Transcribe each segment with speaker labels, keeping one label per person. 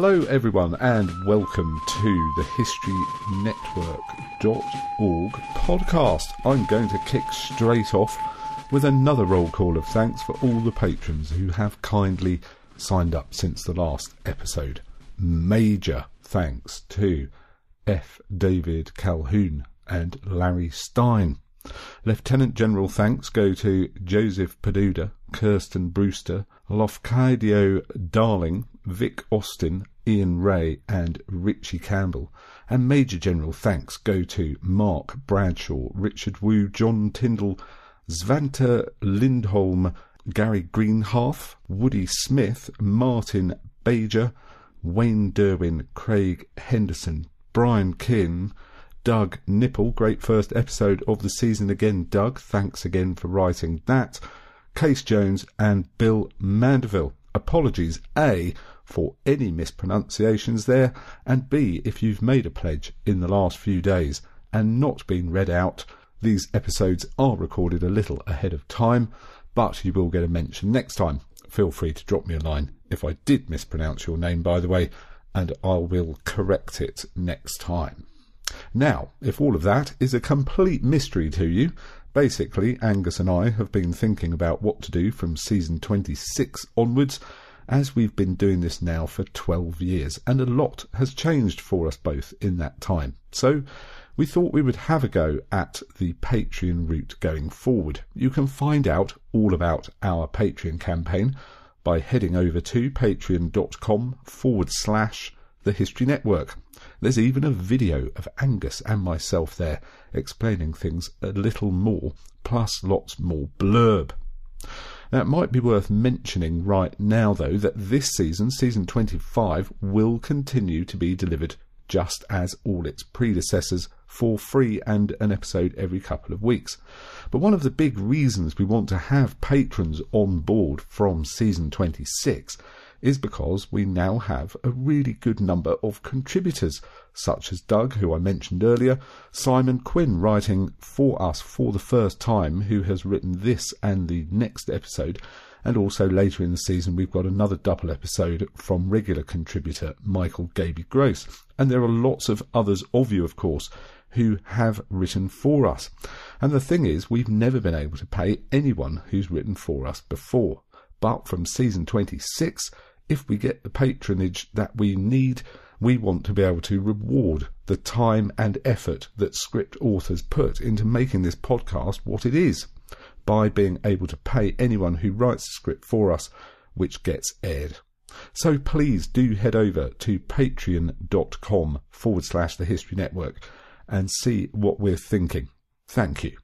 Speaker 1: Hello, everyone, and welcome to the HistoryNetwork.org podcast. I'm going to kick straight off with another roll call of thanks for all the patrons who have kindly signed up since the last episode. Major thanks to F. David Calhoun and Larry Stein. Lieutenant General thanks go to Joseph Paduda, Kirsten Brewster, Lafcadio Darling, Vic Austin, Ian Ray, and Richie Campbell. And Major General thanks go to Mark Bradshaw, Richard Wu, John Tyndall, Svante Lindholm, Gary Greenhalf, Woody Smith, Martin Bajer, Wayne Derwin, Craig Henderson, Brian Kin, Doug Nipple. Great first episode of the season again, Doug. Thanks again for writing that. Case Jones and Bill Mandeville. Apologies, A, for any mispronunciations there, and B, if you've made a pledge in the last few days and not been read out. These episodes are recorded a little ahead of time, but you will get a mention next time. Feel free to drop me a line if I did mispronounce your name, by the way, and I will correct it next time. Now, if all of that is a complete mystery to you, basically Angus and I have been thinking about what to do from season 26 onwards, as we've been doing this now for 12 years, and a lot has changed for us both in that time. So, we thought we would have a go at the Patreon route going forward. You can find out all about our Patreon campaign by heading over to patreon.com forward slash the History Network. There's even a video of Angus and myself there explaining things a little more, plus lots more blurb. Now, it might be worth mentioning right now, though, that this season, season 25, will continue to be delivered just as all its predecessors for free and an episode every couple of weeks. But one of the big reasons we want to have patrons on board from season 26 is because we now have a really good number of contributors, such as Doug, who I mentioned earlier, Simon Quinn writing for us for the first time, who has written this and the next episode, and also later in the season we've got another double episode from regular contributor Michael Gaby Gross. And there are lots of others of you, of course, who have written for us. And the thing is, we've never been able to pay anyone who's written for us before. But from season 26, if we get the patronage that we need, we want to be able to reward the time and effort that script authors put into making this podcast what it is by being able to pay anyone who writes the script for us, which gets aired. So please do head over to patreon.com forward slash the history network and see what we're thinking. Thank you.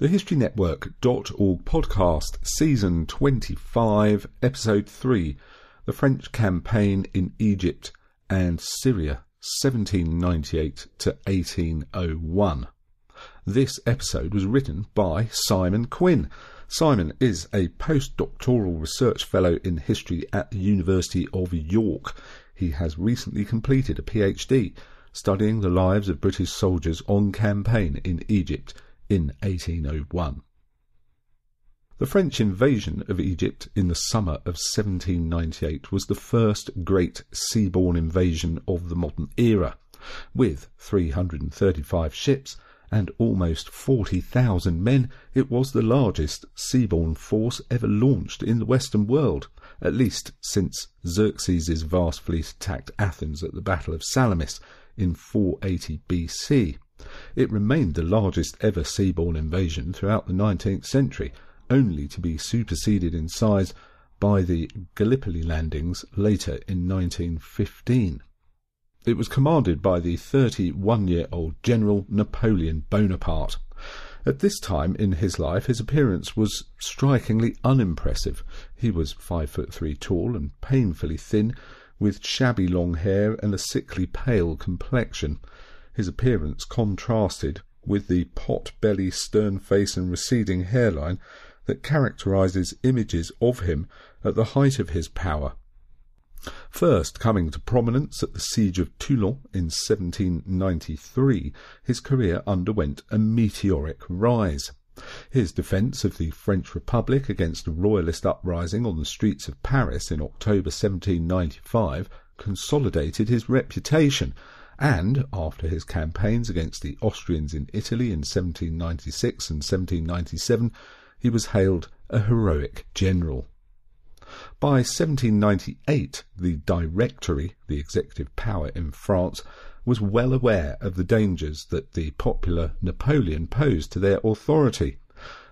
Speaker 1: The HistoryNetwork.org podcast, season 25, episode 3 The French Campaign in Egypt and Syria, 1798 to 1801. This episode was written by Simon Quinn. Simon is a postdoctoral research fellow in history at the University of York. He has recently completed a PhD studying the lives of British soldiers on campaign in Egypt in 1801. The French invasion of Egypt in the summer of 1798 was the first great seaborne invasion of the modern era. With 335 ships and almost 40,000 men, it was the largest seaborne force ever launched in the Western world, at least since Xerxes' vast fleet attacked Athens at the Battle of Salamis in 480 BC. It remained the largest ever seaborne invasion throughout the 19th century, only to be superseded in size by the Gallipoli landings later in 1915. It was commanded by the 31-year-old General Napoleon Bonaparte. At this time in his life, his appearance was strikingly unimpressive. He was five foot three tall and painfully thin, with shabby long hair and a sickly pale complexion. His appearance contrasted with the pot-belly, stern face and receding hairline that characterizes images of him at the height of his power. First coming to prominence at the siege of Toulon in 1793, his career underwent a meteoric rise. His defence of the French Republic against a royalist uprising on the streets of Paris in October 1795 consolidated his reputation, and after his campaigns against the Austrians in Italy in 1796 and 1797, he was hailed a heroic general. By 1798, the Directory, the executive power in France, was well aware of the dangers that the popular Napoleon posed to their authority.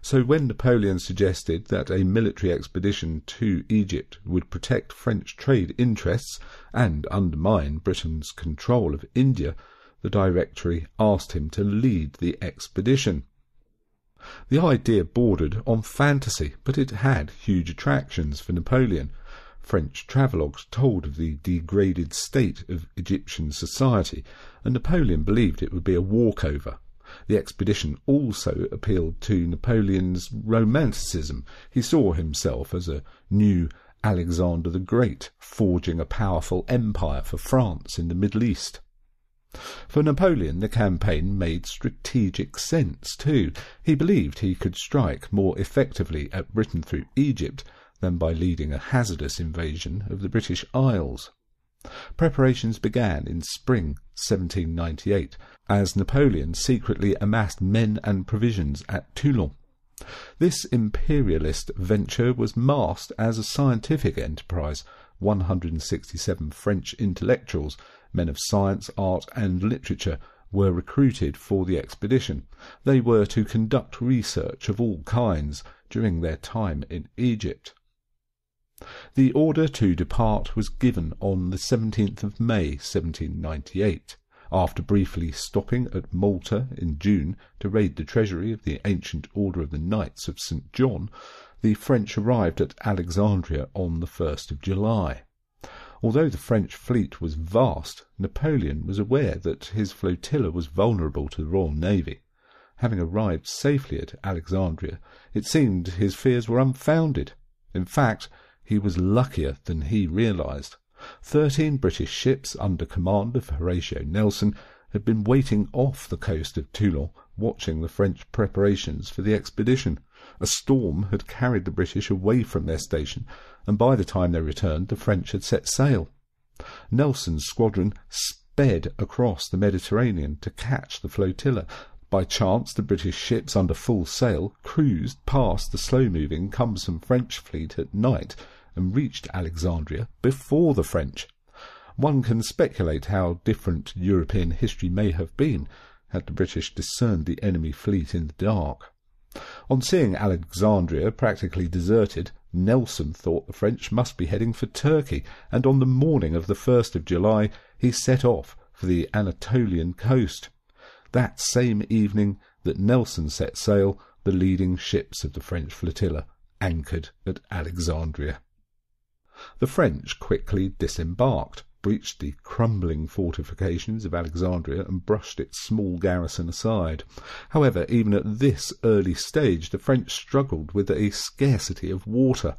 Speaker 1: So when Napoleon suggested that a military expedition to Egypt would protect French trade interests and undermine Britain's control of India, the Directory asked him to lead the expedition. The idea bordered on fantasy, but it had huge attractions for Napoleon. French travelogues told of the degraded state of Egyptian society, and Napoleon believed it would be a walkover. The expedition also appealed to Napoleon's romanticism. He saw himself as a new Alexander the Great, forging a powerful empire for France in the Middle East. For Napoleon, the campaign made strategic sense too. He believed he could strike more effectively at Britain through Egypt than by leading a hazardous invasion of the British Isles. Preparations began in spring 1798 as Napoleon secretly amassed men and provisions at Toulon. This imperialist venture was masked as a scientific enterprise. 167 French intellectuals men of science, art, and literature were recruited for the expedition. They were to conduct research of all kinds during their time in Egypt. The order to depart was given on the 17th of May 1798. After briefly stopping at Malta in June to raid the treasury of the ancient Order of the Knights of St. John, the French arrived at Alexandria on the 1st of July. Although the French fleet was vast, Napoleon was aware that his flotilla was vulnerable to the Royal Navy. Having arrived safely at Alexandria, it seemed his fears were unfounded. In fact, he was luckier than he realized. Thirteen British ships under command of Horatio Nelson had been waiting off the coast of Toulon, watching the French preparations for the expedition. A storm had carried the British away from their station, and by the time they returned the French had set sail. Nelson's squadron sped across the Mediterranean to catch the flotilla. By chance the British ships under full sail cruised past the slow-moving, cumbersome French fleet at night and reached Alexandria before the French. One can speculate how different European history may have been had the British discerned the enemy fleet in the dark. On seeing Alexandria practically deserted, Nelson thought the French must be heading for Turkey, and on the morning of the 1st of July he set off for the Anatolian coast. That same evening that Nelson set sail, the leading ships of the French flotilla anchored at Alexandria. The French quickly disembarked, breached the crumbling fortifications of Alexandria and brushed its small garrison aside. However, even at this early stage, the French struggled with a scarcity of water.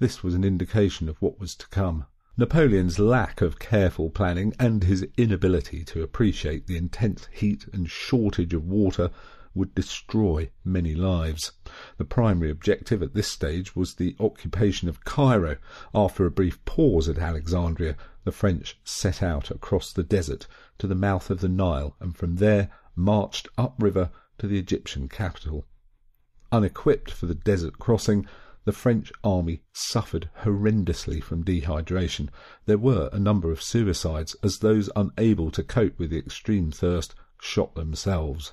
Speaker 1: This was an indication of what was to come. Napoleon's lack of careful planning and his inability to appreciate the intense heat and shortage of water would destroy many lives. The primary objective at this stage was the occupation of Cairo. After a brief pause at Alexandria, the French set out across the desert to the mouth of the Nile and from there marched upriver to the Egyptian capital. Unequipped for the desert crossing, the French army suffered horrendously from dehydration. There were a number of suicides as those unable to cope with the extreme thirst shot themselves.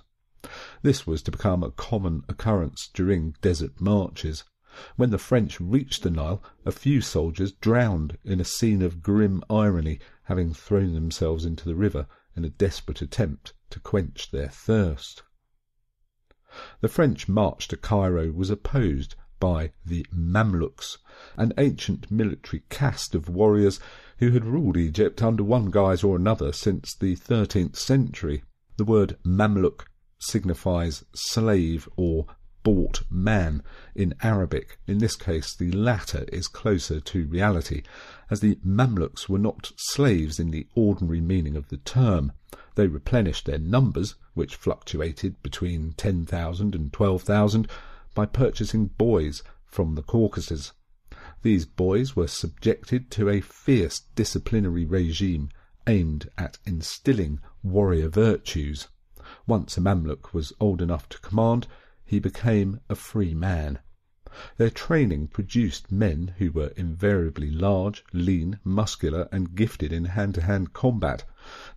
Speaker 1: This was to become a common occurrence during desert marches. When the French reached the Nile, a few soldiers drowned in a scene of grim irony, having thrown themselves into the river in a desperate attempt to quench their thirst. The French march to Cairo was opposed by the Mamluks, an ancient military caste of warriors who had ruled Egypt under one guise or another since the thirteenth century. The word Mamluk signifies slave or bought man in Arabic. In this case, the latter is closer to reality, as the Mamluks were not slaves in the ordinary meaning of the term. They replenished their numbers which fluctuated between 10,000 and 12,000, by purchasing boys from the Caucasus. These boys were subjected to a fierce disciplinary regime aimed at instilling warrior virtues. Once a Mamluk was old enough to command, he became a free man. Their training produced men who were invariably large, lean, muscular, and gifted in hand-to-hand combat.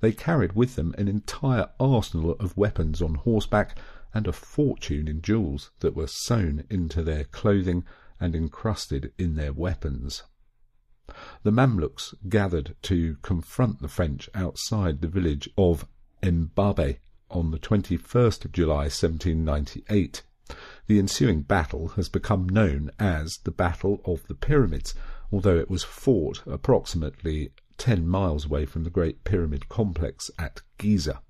Speaker 1: They carried with them an entire arsenal of weapons on horseback and a fortune in jewels that were sewn into their clothing and encrusted in their weapons. The Mamluks gathered to confront the French outside the village of Mbabe on the 21st of July 1798. The ensuing battle has become known as the Battle of the Pyramids, although it was fought approximately ten miles away from the great pyramid complex at Giza.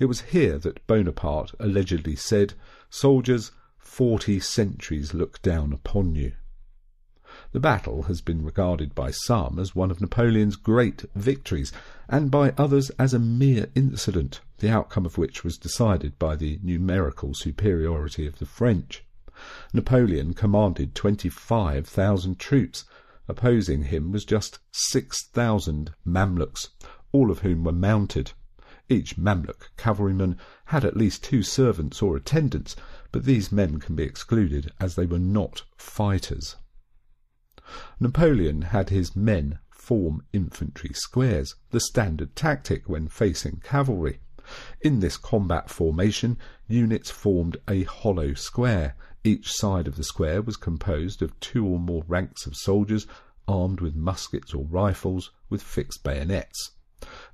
Speaker 1: It was here that Bonaparte allegedly said, Soldiers, forty centuries look down upon you. The battle has been regarded by some as one of Napoleon's great victories, and by others as a mere incident, the outcome of which was decided by the numerical superiority of the French. Napoleon commanded 25,000 troops. Opposing him was just 6,000 Mamluks, all of whom were mounted. Each Mamluk cavalryman had at least two servants or attendants, but these men can be excluded as they were not fighters. Napoleon had his men form infantry squares, the standard tactic when facing cavalry. In this combat formation, units formed a hollow square. Each side of the square was composed of two or more ranks of soldiers armed with muskets or rifles with fixed bayonets.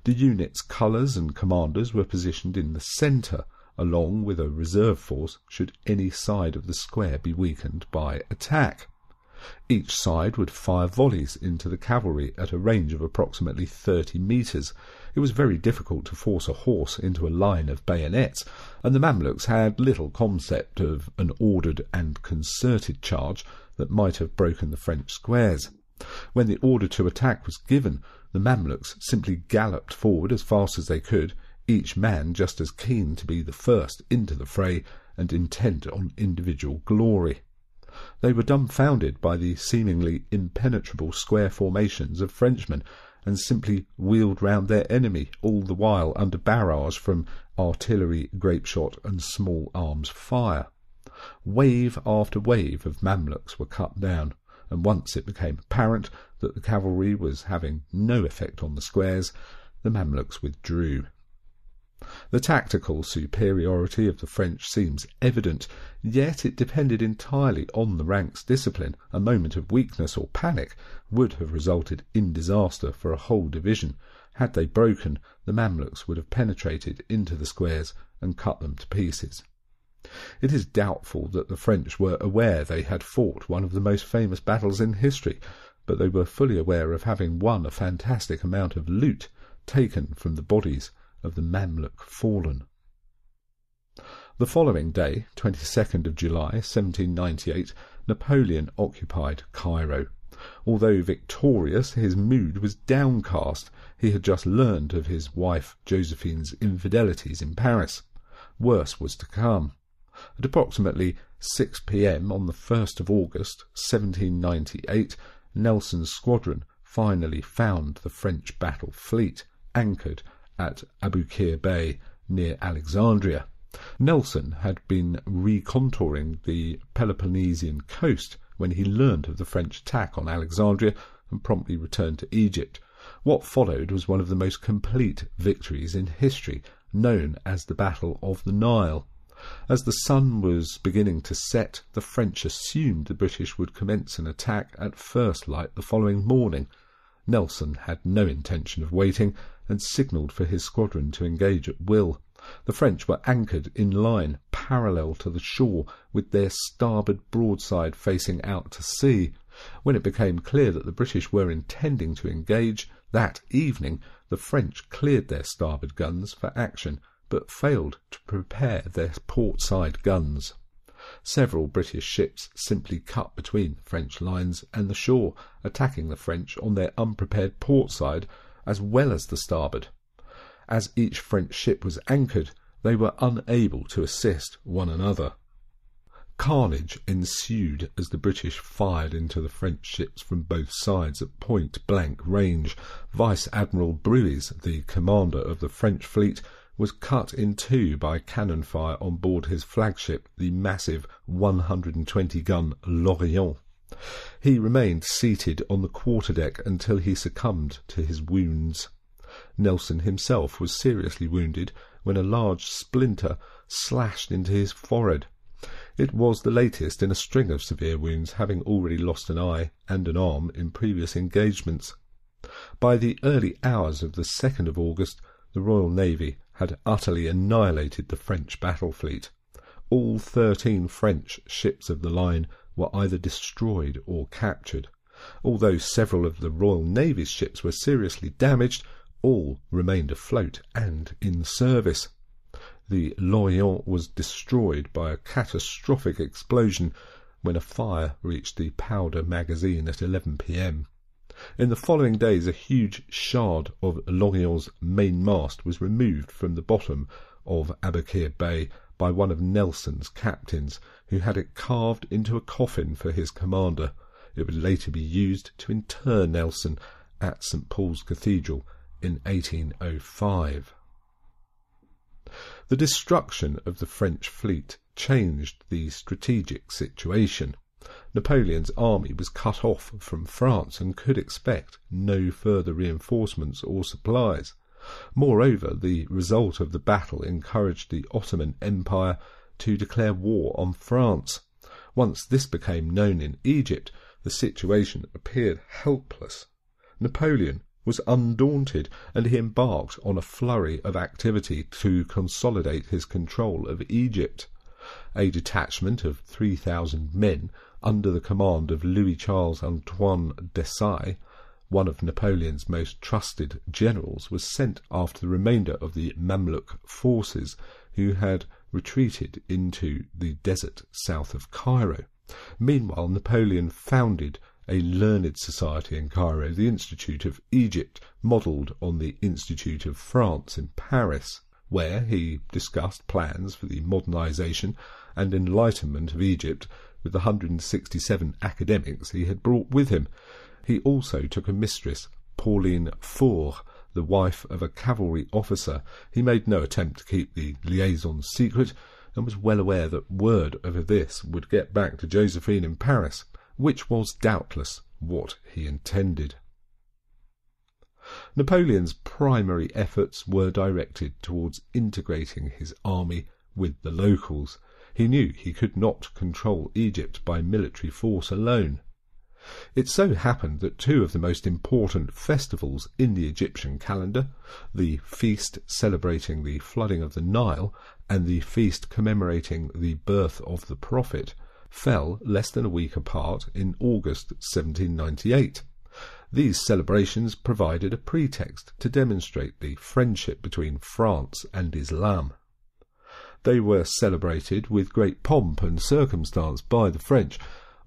Speaker 1: The unit's colours and commanders were positioned in the centre, along with a reserve force should any side of the square be weakened by attack. Each side would fire volleys into the cavalry at a range of approximately 30 metres. It was very difficult to force a horse into a line of bayonets, and the Mamluks had little concept of an ordered and concerted charge that might have broken the French squares. When the order to attack was given, the Mamluks simply galloped forward as fast as they could, each man just as keen to be the first into the fray and intent on individual glory. They were dumbfounded by the seemingly impenetrable square formations of Frenchmen, and simply wheeled round their enemy, all the while under barrage from artillery, grapeshot, and small arms fire. Wave after wave of Mamluks were cut down, and once it became apparent that the cavalry was having no effect on the squares, the Mamluks withdrew. The tactical superiority of the French seems evident, yet it depended entirely on the ranks' discipline. A moment of weakness or panic would have resulted in disaster for a whole division. Had they broken, the Mamluks would have penetrated into the squares and cut them to pieces. It is doubtful that the French were aware they had fought one of the most famous battles in history, but they were fully aware of having won a fantastic amount of loot taken from the bodies of the Mamluk fallen. The following day, 22nd of July, 1798, Napoleon occupied Cairo. Although victorious, his mood was downcast. He had just learned of his wife Josephine's infidelities in Paris. Worse was to come. At approximately 6 p.m. on the 1st of August, 1798, Nelson's squadron finally found the French battle fleet anchored at Aboukir Bay near Alexandria. Nelson had been recontouring the Peloponnesian coast when he learned of the French attack on Alexandria and promptly returned to Egypt. What followed was one of the most complete victories in history, known as the Battle of the Nile. As the sun was beginning to set, the French assumed the British would commence an attack at first light the following morning. Nelson had no intention of waiting, and signalled for his squadron to engage at will. The French were anchored in line, parallel to the shore, with their starboard broadside facing out to sea. When it became clear that the British were intending to engage, that evening the French cleared their starboard guns for action, but failed to prepare their port side guns. Several British ships simply cut between the French lines and the shore, attacking the French on their unprepared port side as well as the starboard. As each French ship was anchored, they were unable to assist one another. Carnage ensued as the British fired into the French ships from both sides at point blank range. Vice Admiral Brueys, the commander of the French fleet, was cut in two by cannon fire on board his flagship, the massive 120 gun L'Orient. He remained seated on the quarterdeck until he succumbed to his wounds. Nelson himself was seriously wounded when a large splinter slashed into his forehead. It was the latest in a string of severe wounds, having already lost an eye and an arm in previous engagements. By the early hours of the 2nd of August, the Royal Navy had utterly annihilated the French battle fleet. All thirteen French ships of the line were either destroyed or captured. Although several of the Royal Navy's ships were seriously damaged, all remained afloat and in service the L'Orient was destroyed by a catastrophic explosion when a fire reached the powder magazine at 11 p.m. In the following days a huge shard of L'Orient's main mast was removed from the bottom of Aboukir Bay by one of Nelson's captains, who had it carved into a coffin for his commander. It would later be used to inter Nelson at St Paul's Cathedral in 1805. The destruction of the French fleet changed the strategic situation. Napoleon's army was cut off from France and could expect no further reinforcements or supplies. Moreover, the result of the battle encouraged the Ottoman Empire to declare war on France. Once this became known in Egypt, the situation appeared helpless. Napoleon was undaunted, and he embarked on a flurry of activity to consolidate his control of Egypt. A detachment of 3,000 men under the command of Louis Charles Antoine Desaix, one of Napoleon's most trusted generals, was sent after the remainder of the Mamluk forces who had retreated into the desert south of Cairo. Meanwhile, Napoleon founded a learned society in Cairo, the Institute of Egypt, modelled on the Institute of France in Paris, where he discussed plans for the modernization and enlightenment of Egypt with the 167 academics he had brought with him. He also took a mistress, Pauline Faure, the wife of a cavalry officer. He made no attempt to keep the liaison secret, and was well aware that word of this would get back to Josephine in Paris which was doubtless what he intended. Napoleon's primary efforts were directed towards integrating his army with the locals. He knew he could not control Egypt by military force alone. It so happened that two of the most important festivals in the Egyptian calendar, the feast celebrating the flooding of the Nile and the feast commemorating the birth of the Prophet, fell less than a week apart in August 1798. These celebrations provided a pretext to demonstrate the friendship between France and Islam. They were celebrated with great pomp and circumstance by the French.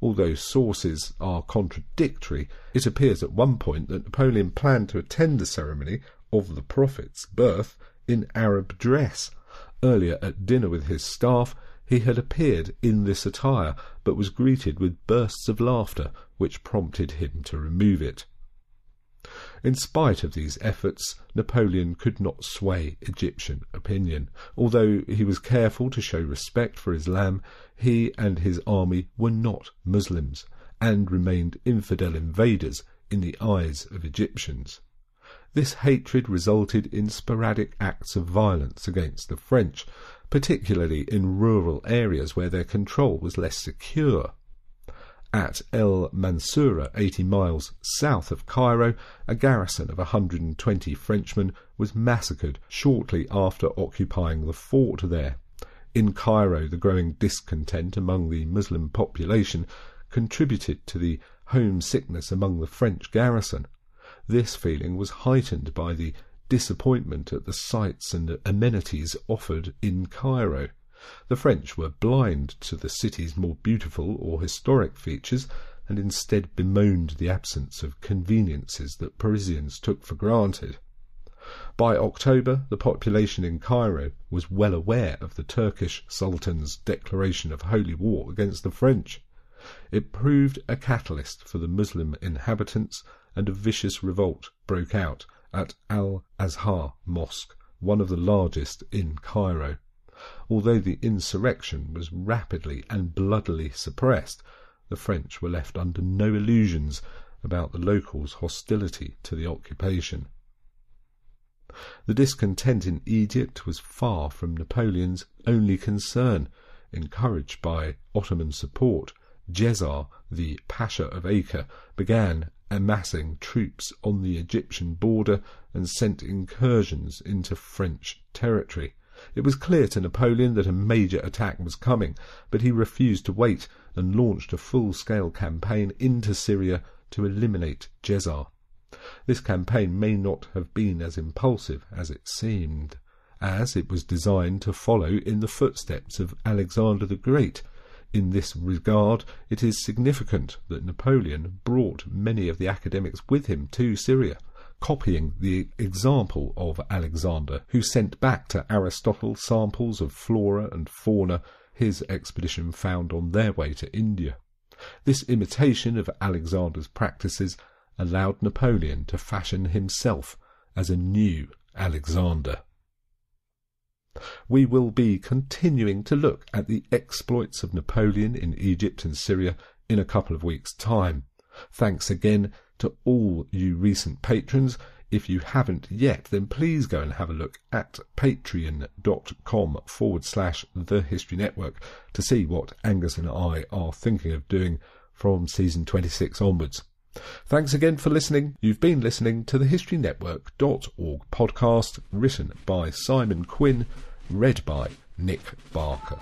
Speaker 1: Although sources are contradictory, it appears at one point that Napoleon planned to attend the ceremony of the Prophet's birth in Arab dress. Earlier at dinner with his staff, he had appeared in this attire, but was greeted with bursts of laughter, which prompted him to remove it. In spite of these efforts, Napoleon could not sway Egyptian opinion. Although he was careful to show respect for Islam, he and his army were not Muslims, and remained infidel invaders in the eyes of Egyptians. This hatred resulted in sporadic acts of violence against the French, particularly in rural areas where their control was less secure. At El Mansoura, 80 miles south of Cairo, a garrison of 120 Frenchmen was massacred shortly after occupying the fort there. In Cairo, the growing discontent among the Muslim population contributed to the homesickness among the French garrison. This feeling was heightened by the disappointment at the sights and amenities offered in Cairo. The French were blind to the city's more beautiful or historic features, and instead bemoaned the absence of conveniences that Parisians took for granted. By October, the population in Cairo was well aware of the Turkish Sultan's declaration of holy war against the French. It proved a catalyst for the Muslim inhabitants, and a vicious revolt broke out at Al Azhar Mosque, one of the largest in Cairo. Although the insurrection was rapidly and bloodily suppressed, the French were left under no illusions about the locals' hostility to the occupation. The discontent in Egypt was far from Napoleon's only concern. Encouraged by Ottoman support, Djezzar, the Pasha of Acre, began amassing troops on the Egyptian border and sent incursions into French territory. It was clear to Napoleon that a major attack was coming, but he refused to wait and launched a full-scale campaign into Syria to eliminate Djezzar. This campaign may not have been as impulsive as it seemed, as it was designed to follow in the footsteps of Alexander the Great. In this regard, it is significant that Napoleon brought many of the academics with him to Syria, copying the example of Alexander, who sent back to Aristotle samples of flora and fauna his expedition found on their way to India. This imitation of Alexander's practices allowed Napoleon to fashion himself as a new Alexander. We will be continuing to look at the exploits of Napoleon in Egypt and Syria in a couple of weeks' time. Thanks again to all you recent patrons. If you haven't yet, then please go and have a look at patreon.com forward slash the history network to see what Angus and I are thinking of doing from season 26 onwards. Thanks again for listening. You've been listening to the HistoryNetwork.org podcast, written by Simon Quinn, read by Nick Barker.